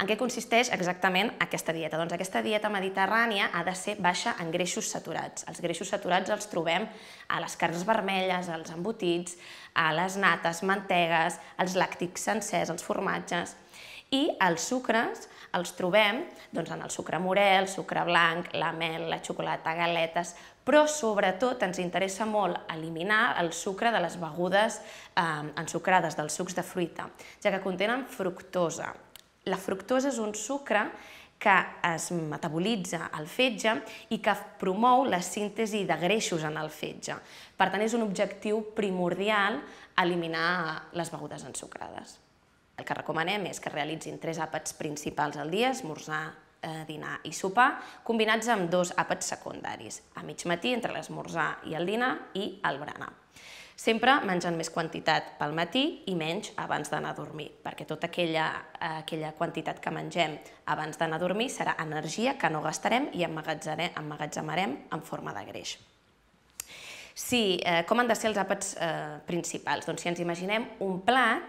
En què consisteix exactament aquesta dieta? Doncs aquesta dieta mediterrània ha de ser baixa en greixos saturats. Els greixos saturats els trobem a les carns vermelles, als embotits, a les nates, mantegues, els làctics sencers, els formatges. I els sucres els trobem doncs, en el sucre morel, el sucre blanc, la mel, la xocolata, galetes, però sobretot ens interessa molt eliminar el sucre de les begudes eh, ensucrades, dels sucs de fruita, ja que contenen fructosa. La fructosa és un sucre que es metabolitza al fetge i que promou la síntesi de greixos en el fetge. Per tant, és un objectiu primordial eliminar les begudes ensucrades. El que recomanem és que realitzin tres àpats principals al dia, esmorzar, eh, dinar i sopar, combinats amb dos àpats secundaris, a mig matí entre l'esmorzar i el dinar i el berenar. Sempre menjant més quantitat pel matí i menys abans d'anar a dormir, perquè tota aquella, aquella quantitat que mengem abans d'anar a dormir serà energia que no gastarem i emmagatzemarem en forma de greix. Sí, eh, com han de ser els àpats eh, principals? Doncs si ens imaginem un plat,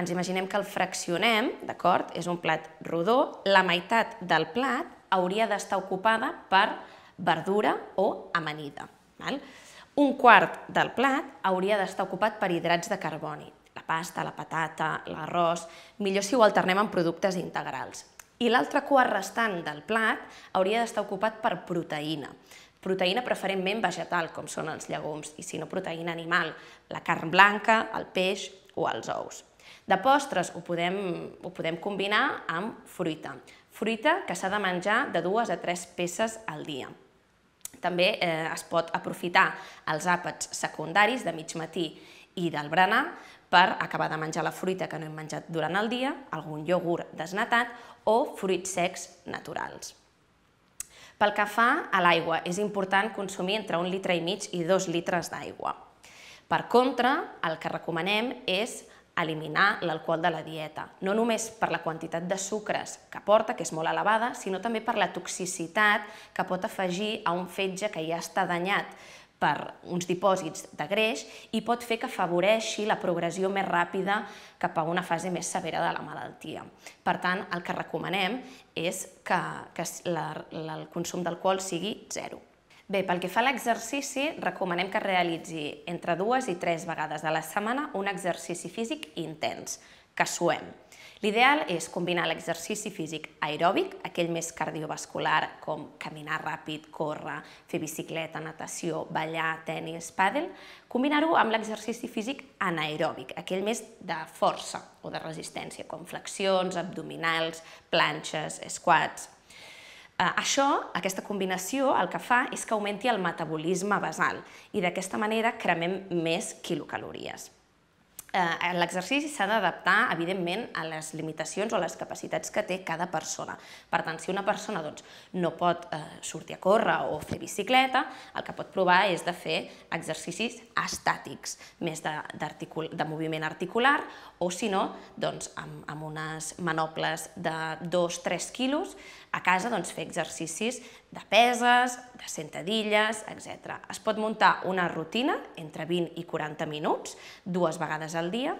ens imaginem que el fraccionem, d'acord? És un plat rodó, la meitat del plat hauria d'estar ocupada per verdura o amanida. Val? Un quart del plat hauria d'estar ocupat per hidrats de carboni, la pasta, la patata, l'arròs, millor si ho alternem amb productes integrals. I l'altre quart restant del plat hauria d'estar ocupat per proteïna. Proteïna preferentment vegetal, com són els llegums, i si no proteïna animal, la carn blanca, el peix o els ous. De postres ho podem, ho podem combinar amb fruita. Fruita que s'ha de menjar de dues a tres peces al dia. També eh, es pot aprofitar els àpats secundaris de mig matí i del berenar per acabar de menjar la fruita que no hem menjat durant el dia, algun iogurt desnatat o fruits secs naturals. Pel que fa a l'aigua, és important consumir entre un litre i mig i dos litres d'aigua. Per contra, el que recomanem és eliminar l'alcohol de la dieta, no només per la quantitat de sucres que porta, que és molt elevada, sinó també per la toxicitat que pot afegir a un fetge que ja està danyat per uns dipòsits de greix i pot fer que afavoreixi la progressió més ràpida cap a una fase més severa de la malaltia. Per tant, el que recomanem és que, que la, el consum d'alcohol sigui zero. Bé, pel que fa a l'exercici, recomanem que realitzi entre dues i tres vegades a la setmana un exercici físic intens, que suem. L'ideal és combinar l'exercici físic aeròbic, aquell més cardiovascular com caminar ràpid, córrer, fer bicicleta, natació, ballar, tennis, pàdel, combinar-ho amb l'exercici físic anaeròbic, aquell més de força o de resistència, com flexions, abdominals, planxes, squats, això, aquesta combinació, el que fa és que augmenti el metabolisme basal i d'aquesta manera cremem més quilocalories. Eh, l'exercici s'ha d'adaptar, evidentment, a les limitacions o a les capacitats que té cada persona. Per tant, si una persona doncs, no pot eh, sortir a córrer o fer bicicleta, el que pot provar és de fer exercicis estàtics, més de, de moviment articular, o si no, doncs, amb, amb unes manoples de 2-3 quilos, a casa doncs, fer exercicis de peses, de sentadilles, etc. Es pot muntar una rutina entre 20 i 40 minuts, dues vegades al dia,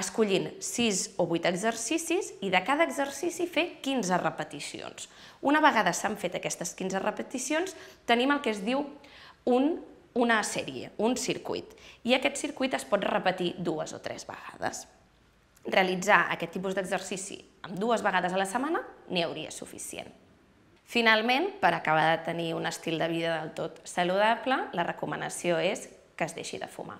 escollint 6 o 8 exercicis i de cada exercici fer 15 repeticions. Una vegada s'han fet aquestes 15 repeticions, tenim el que es diu un, una sèrie, un circuit, i aquest circuit es pot repetir dues o tres vegades. Realitzar aquest tipus d'exercici amb dues vegades a la setmana n'hi hauria suficient. Finalment, per acabar de tenir un estil de vida del tot saludable, la recomanació és que es deixi de fumar.